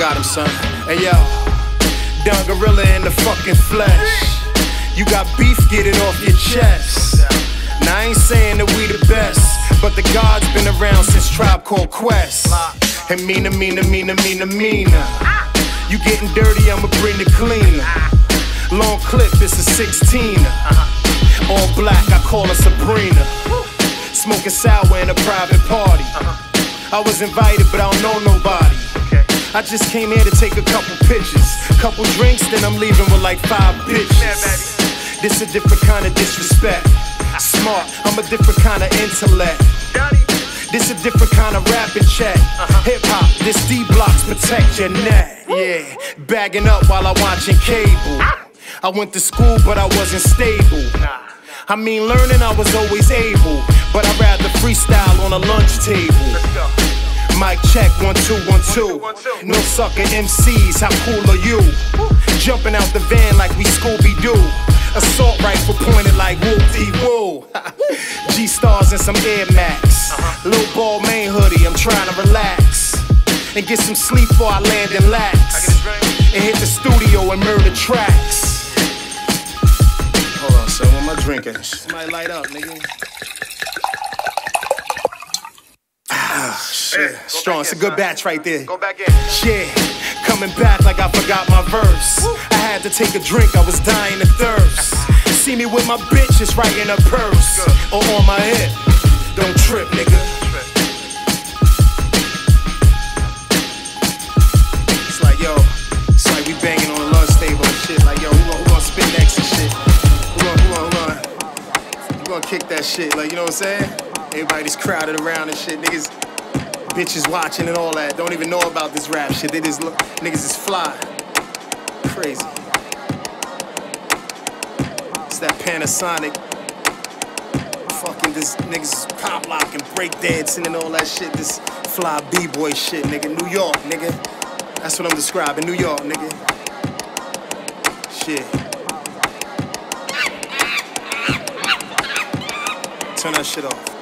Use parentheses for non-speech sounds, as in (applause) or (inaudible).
got him, son. Hey yo, done Gorilla in the fucking flesh. You got beef, get it off your chest. Now I ain't saying that we the best, but the God's been around since Tribe Called Quest. And Mina, Mina, Mina, Mina, Mina. You getting dirty, I'ma bring the cleaner. Long clip, it's a 16. All black, I call her Sabrina. Smoking sour in a private party. I was invited, but I don't know nobody. I just came here to take a couple pictures, couple drinks, then I'm leaving with like five bitches. This a different kind of disrespect. Smart, I'm a different kind of intellect. This a different kind of rapping check. Hip hop, this D blocks protect your neck. Yeah, bagging up while I watching cable. I went to school, but I wasn't stable. I mean, learning I was always able, but I'd rather freestyle on a lunch table. Mic check, one, two, one, two. No sucker MCs, how cool are you? Jumping out the van like we Scooby Doo. Assault rifle pointed like whoop dee woo. G (laughs) stars and some Air Max. Low ball main hoodie, I'm trying to relax. And get some sleep before I land in LAX. And hit the studio and murder tracks. Hold on, son, what am I drinking? Somebody light up, nigga. Shit. Strong, it's a good batch right there. Go back in. Yeah, coming back like I forgot my verse. I had to take a drink, I was dying of thirst. (laughs) See me with my bitch, it's right in her purse. Or on my hip. Don't trip, nigga. It's like, yo, it's like we banging on the lunch table and shit. Like, yo, who gonna, spit next and shit? Who gonna, who gonna, who gonna, who gonna kick that shit? Like, you know what I'm saying? Everybody's crowded around and shit. Niggas, bitches watching and all that. Don't even know about this rap shit. They just look, niggas is fly. Crazy. It's that Panasonic. Fucking this niggas pop locking, break dancing and all that shit. This fly b-boy shit, nigga. New York, nigga. That's what I'm describing. New York, nigga. Shit. Turn that shit off.